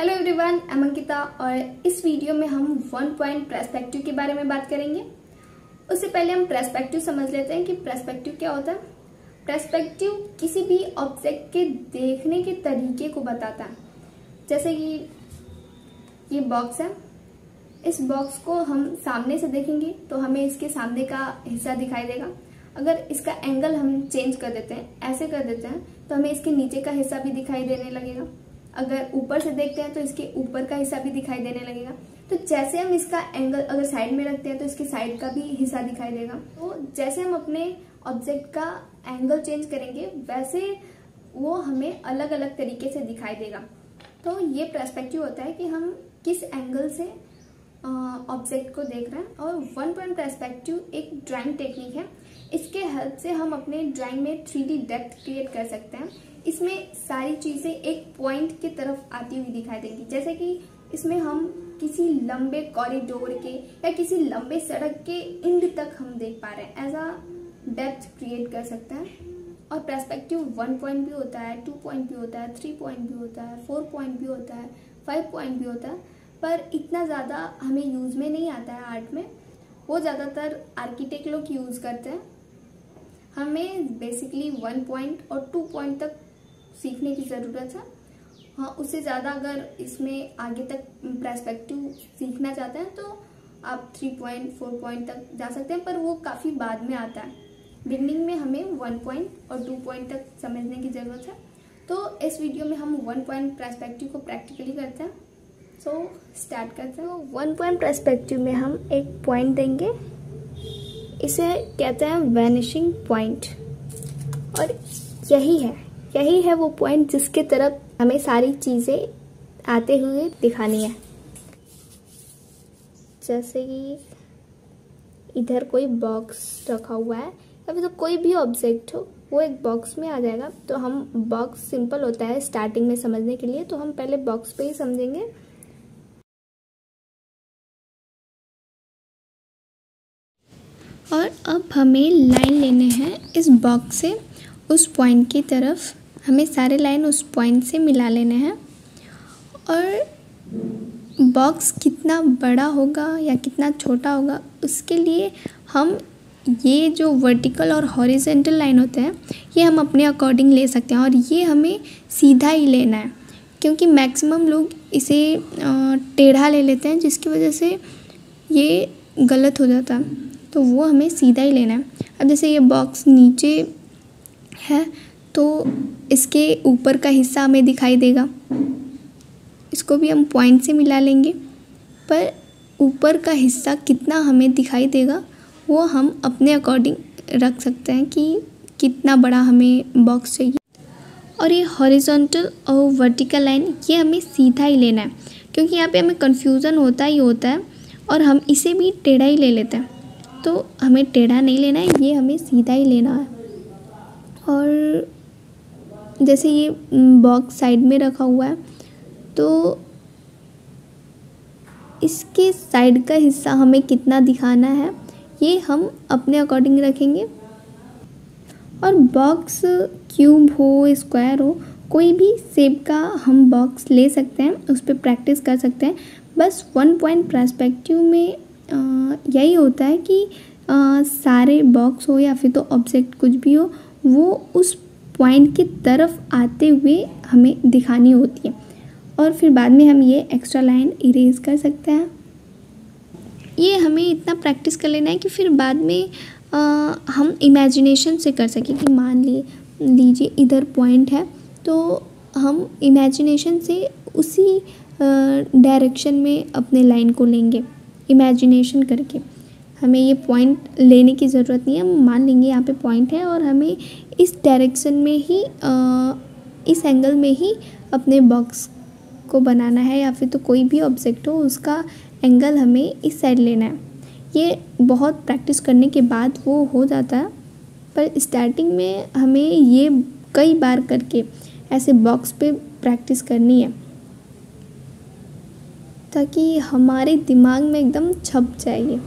Hello everyone M Ankita और इस video में हम वन पॉइंट प्रेस्पेक्टिव के बारे में बात करेंगे। उससे पहले हम प्रेस्पेक्टिव समझ लेते हैं कि प्रेस्पेक्टिव क्या होता है। प्रेस्पेक्टिव किसी भी ऑब्जेक्ट के देखने के तरीके को बताता है। जैसे कि ये बॉक्स है। इस बॉक्स को हम सामने से देखेंगे तो हमें इसके सामने का हिस्सा दिखाई देगा। अगर इसका एंगल हम चेंज कर देते हैं, ऐसे कर देते हैं तो हमें इसके नीचे का हिस्सा भी दिखाई देने लगेगा। अगर ऊपर से देखते हैं तो इसके ऊपर का हिस्सा भी दिखाई देने लगेगा। तो जैसे हम इसका एंगल अगर साइड में रखते हैं तो इसके साइड का भी हिस्सा दिखाई देगा। तो जैसे हम अपने ऑब्जेक्ट का एंगल चेंज करेंगे, वैसे वो हमें अलग अलग तरीके से दिखाई देगा। तो ये प्रस्पेक्टिव होता है कि हम किस एंगल से ऑब्जेक्ट को देख रहे हैं और वन पॉइंट प्रस्पेक्टिव एक ड्राइंग टेक्निक है। इसके हेल्प से हम अपने ड्राइंग में थ्री डी डेप्थ क्रिएट कर सकते हैं। इसमें सारी चीज़ें एक पॉइंट की तरफ़ आती हुई दिखाई देंगी। जैसे कि इसमें हम किसी लंबे कॉरिडोर के या किसी लंबे सड़क के इंड तक हम देख पा रहे हैं। ऐसा डेप्थ क्रिएट कर सकते हैं। और पर्सपेक्टिव वन पॉइंट भी होता है टू पॉइंट भी होता है थ्री पॉइंट भी होता है फोर पॉइंट भी होता है फाइव पॉइंट भी होता है। पर इतना ज़्यादा हमें यूज़ में नहीं आता है आर्ट में। वो ज़्यादातर आर्किटेक्ट लोग यूज़ करते हैं। हमें बेसिकली वन पॉइंट और टू पॉइंट तक सीखने की ज़रूरत है। हाँ उससे ज़्यादा अगर इसमें आगे तक प्रस्पेक्टिव सीखना चाहते हैं तो आप थ्री पॉइंट फोर पॉइंट तक जा सकते हैं पर वो काफ़ी बाद में आता है। बिगनिंग में हमें वन पॉइंट और टू पॉइंट तक समझने की ज़रूरत है। तो इस वीडियो में हम वन पॉइंट प्रस्पेक्टिव को प्रैक्टिकली करते हैं। सो so, स्टार्ट करते हैं। वन पॉइंट प्रस्पेक्टिव में हम एक पॉइंट देंगे। इसे कहते हैं वैनिशिंग पॉइंट और यही है यही है वो पॉइंट जिसके तरफ़ हमें सारी चीज़ें आते हुए दिखानी है। जैसे कि इधर कोई बॉक्स रखा हुआ है, या फिर तो कोई भी ऑब्जेक्ट हो, वो एक बॉक्स में आ जाएगा। तो हम बॉक्स सिंपल होता है स्टार्टिंग में समझने के लिए तो हम पहले बॉक्स पे ही समझेंगे। और अब हमें लाइन लेने हैं इस बॉक्स से। उस पॉइंट की तरफ़ हमें सारे लाइन उस पॉइंट से मिला लेने हैं। और बॉक्स कितना बड़ा होगा या कितना छोटा होगा, उसके लिए हम ये जो वर्टिकल और हॉरिजेंटल लाइन होते हैं, ये हम अपने अकॉर्डिंग ले सकते हैं और ये हमें सीधा ही लेना है। क्योंकि मैक्सिमम लोग इसे टेढ़ा ले लेते हैं, जिसकी वजह से ये गलत हो जाता है। तो वो हमें सीधा ही लेना है। अब जैसे ये बॉक्स नीचे है तो इसके ऊपर का हिस्सा हमें दिखाई देगा। इसको भी हम पॉइंट से मिला लेंगे, पर ऊपर का हिस्सा कितना हमें दिखाई देगा, वो हम अपने अकॉर्डिंग रख सकते हैं कि कितना बड़ा हमें बॉक्स चाहिए। और ये हॉरिजॉन्टल और वर्टिकल लाइन ये हमें सीधा ही लेना है, क्योंकि यहाँ पे हमें कन्फ्यूज़न होता ही होता है, और हम इसे भी टेढ़ा ही ले लेते हैं। तो हमें टेढ़ा नहीं लेना है, ये हमें सीधा ही लेना है। और जैसे ये बॉक्स साइड में रखा हुआ है तो इसके साइड का हिस्सा हमें कितना दिखाना है, ये हम अपने अकॉर्डिंग रखेंगे। और बॉक्स क्यूब हो स्क्वायर हो, कोई भी शेप का हम बॉक्स ले सकते हैं, उस पर प्रैक्टिस कर सकते हैं। बस वन पॉइंट प्रस्पेक्टिव में यही होता है कि सारे बॉक्स हो या फिर तो ऑब्जेक्ट कुछ भी हो वो उस पॉइंट की तरफ़ आते हुए हमें दिखानी होती है। और फिर बाद में हम ये एक्स्ट्रा लाइन इरेज कर सकते हैं। ये हमें इतना प्रैक्टिस कर लेना है कि फिर बाद में आ, हम इमेजिनेशन से कर सकें कि मान लिए लीजिए इधर पॉइंट है तो हम इमेजिनेशन से उसी डायरेक्शन में अपने लाइन को लेंगे। इमेजिनेशन करके। हमें ये पॉइंट लेने की ज़रूरत नहीं है हम मान लेंगे यहाँ पे पॉइंट है और हमें इस डायरेक्शन में ही आ, इस एंगल में ही अपने बॉक्स को बनाना है या फिर तो कोई भी ऑब्जेक्ट हो उसका एंगल हमें इस साइड लेना है। ये बहुत प्रैक्टिस करने के बाद वो हो जाता है पर स्टार्टिंग में हमें ये कई बार करके ऐसे बॉक्स पे प्रैक्टिस करनी है। ताकि हमारे दिमाग में एकदम छप जाए